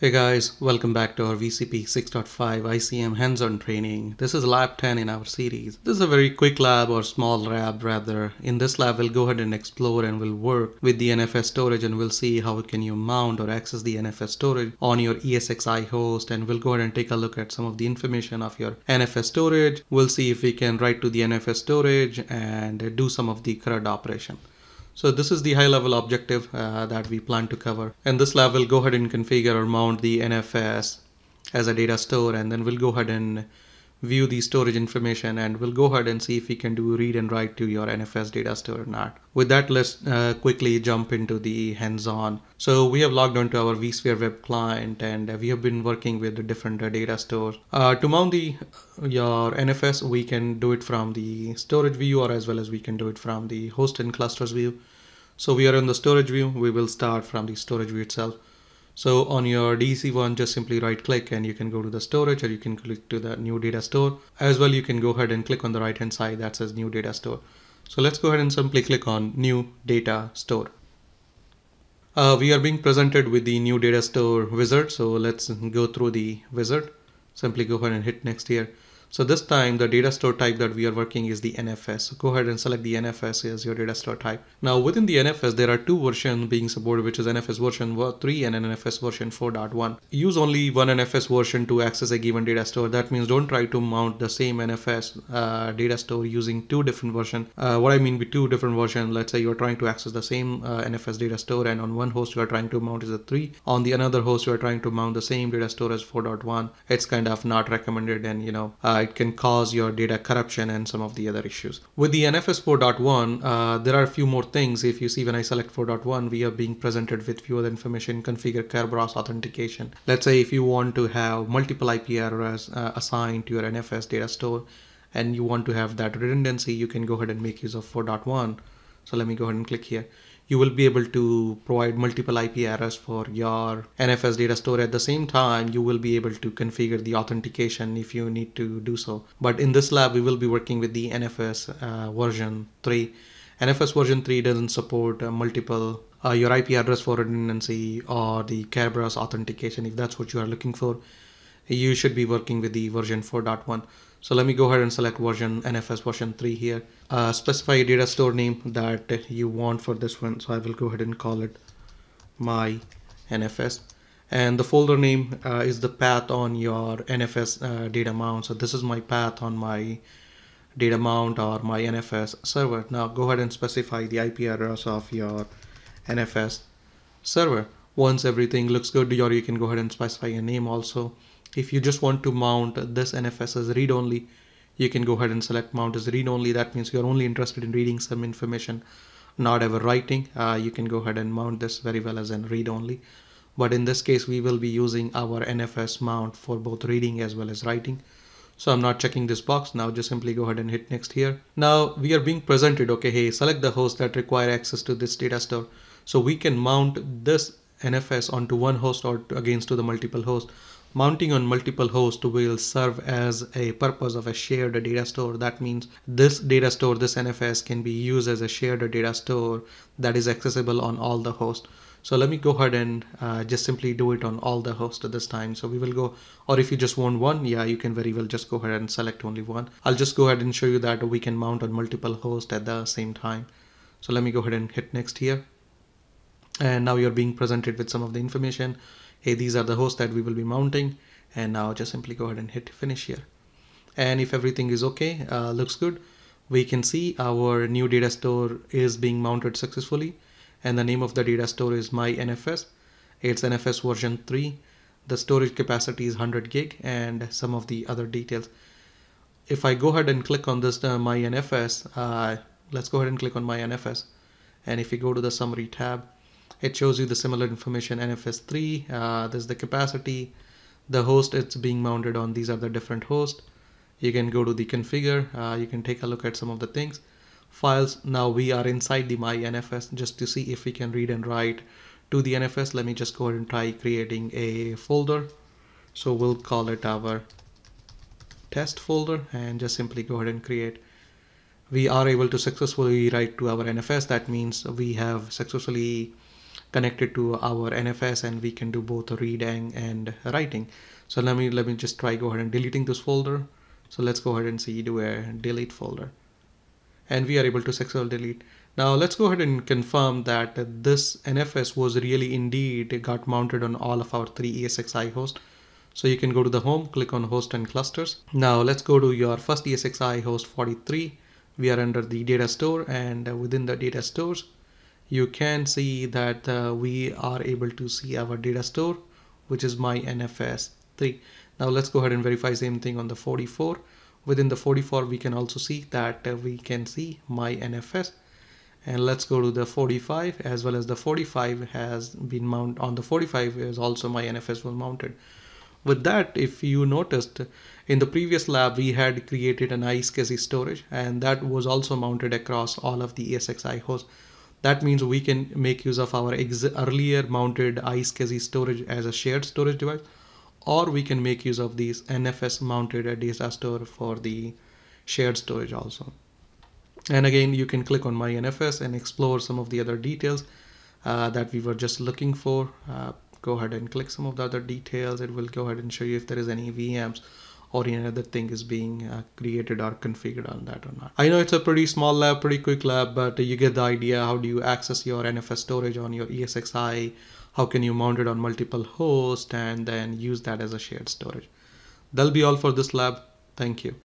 Hey guys, welcome back to our VCP 6.5 ICM hands-on training. This is lab 10 in our series. This is a very quick lab or small lab rather. In this lab we'll go ahead and explore and we'll work with the NFS storage and we'll see how can you mount or access the NFS storage on your ESXi host and we'll go ahead and take a look at some of the information of your NFS storage. We'll see if we can write to the NFS storage and do some of the CRUD operation. So this is the high level objective uh, that we plan to cover. And this lab will go ahead and configure or mount the NFS as a data store and then we'll go ahead and view the storage information and we'll go ahead and see if we can do read and write to your NFS data store or not. With that, let's uh, quickly jump into the hands-on. So we have logged onto our vSphere web client and we have been working with the different uh, data stores. Uh, to mount the your NFS, we can do it from the storage view or as well as we can do it from the host and clusters view. So we are in the storage view. We will start from the storage view itself. So on your DC one, just simply right click and you can go to the storage or you can click to the new data store. As well, you can go ahead and click on the right hand side that says new data store. So let's go ahead and simply click on new data store. Uh, we are being presented with the new data store wizard. So let's go through the wizard. Simply go ahead and hit next here. So this time the data store type that we are working is the NFS. So go ahead and select the NFS as your data store type. Now within the NFS, there are two versions being supported, which is NFS version 3 and NFS version 4.1. Use only one NFS version to access a given data store. That means don't try to mount the same NFS uh, data store using two different versions. Uh, what I mean with two different versions, let's say you're trying to access the same uh, NFS data store and on one host you are trying to mount is a 3. On the another host you are trying to mount the same data store as 4.1. It's kind of not recommended and you know uh, can cause your data corruption and some of the other issues. With the NFS 4.1, uh, there are a few more things. If you see when I select 4.1, we are being presented with few other information, configure Kerberos authentication. Let's say if you want to have multiple IP address uh, assigned to your NFS data store and you want to have that redundancy, you can go ahead and make use of 4.1. So let me go ahead and click here you will be able to provide multiple IP address for your NFS data store. At the same time, you will be able to configure the authentication if you need to do so. But in this lab, we will be working with the NFS uh, version 3. NFS version 3 doesn't support uh, multiple uh, your IP address for redundancy or the Kerberos authentication. If that's what you are looking for, you should be working with the version 4.1. So let me go ahead and select version NFS version 3 here. Uh, specify a data store name that you want for this one. So I will go ahead and call it my NFS. And the folder name uh, is the path on your NFS uh, data mount. So this is my path on my data mount or my NFS server. Now go ahead and specify the IP address of your NFS server. Once everything looks good, or you can go ahead and specify a name also. If you just want to mount this NFS as read only, you can go ahead and select mount as read only. That means you're only interested in reading some information, not ever writing. Uh, you can go ahead and mount this very well as in read only. But in this case, we will be using our NFS mount for both reading as well as writing. So I'm not checking this box now, just simply go ahead and hit next here. Now we are being presented, okay, hey, select the host that require access to this data store. So we can mount this NFS onto one host or against to the multiple host. Mounting on multiple hosts will serve as a purpose of a shared data store. That means this data store, this NFS can be used as a shared data store that is accessible on all the hosts. So let me go ahead and uh, just simply do it on all the hosts at this time. So we will go, or if you just want one, yeah, you can very well just go ahead and select only one. I'll just go ahead and show you that we can mount on multiple hosts at the same time. So let me go ahead and hit next here. And now you're being presented with some of the information hey these are the hosts that we will be mounting. And now just simply go ahead and hit finish here. And if everything is okay uh, looks good we can see our new data store is being mounted successfully. And the name of the data store is my NFS it's NFS version 3 the storage capacity is 100 gig and some of the other details. If I go ahead and click on this uh, my NFS uh, let's go ahead and click on my NFS and if you go to the summary tab it shows you the similar information NFS3 uh, is the capacity the host it's being mounted on these are the different hosts. You can go to the configure uh, you can take a look at some of the things. Files now we are inside the my NFS just to see if we can read and write to the NFS let me just go ahead and try creating a folder. So we'll call it our test folder and just simply go ahead and create. We are able to successfully write to our NFS that means we have successfully connected to our NFS and we can do both reading and writing. So let me let me just try go ahead and deleting this folder. So let's go ahead and see do a delete folder. And we are able to successfully delete. Now let's go ahead and confirm that this NFS was really indeed got mounted on all of our three ESXi hosts. So you can go to the home, click on host and clusters. Now let's go to your first ESXi host 43. We are under the data store and within the data stores, you can see that uh, we are able to see our data store, which is my NFS 3. Now let's go ahead and verify same thing on the 44. Within the 44, we can also see that uh, we can see my NFS and let's go to the 45 as well as the 45 has been mounted on the 45 is also my NFS was mounted with that, if you noticed in the previous lab, we had created an iSCSI storage and that was also mounted across all of the ESXi hosts. That means we can make use of our earlier mounted iSCSI storage as a shared storage device, or we can make use of these NFS mounted data store for the shared storage also. And again, you can click on my NFS and explore some of the other details uh, that we were just looking for. Uh, go ahead and click some of the other details. It will go ahead and show you if there is any VMs or any other thing is being uh, created or configured on that or not. I know it's a pretty small lab, pretty quick lab, but you get the idea. How do you access your NFS storage on your ESXi? How can you mount it on multiple hosts and then use that as a shared storage? That'll be all for this lab. Thank you.